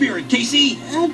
spirit, Casey. Uh,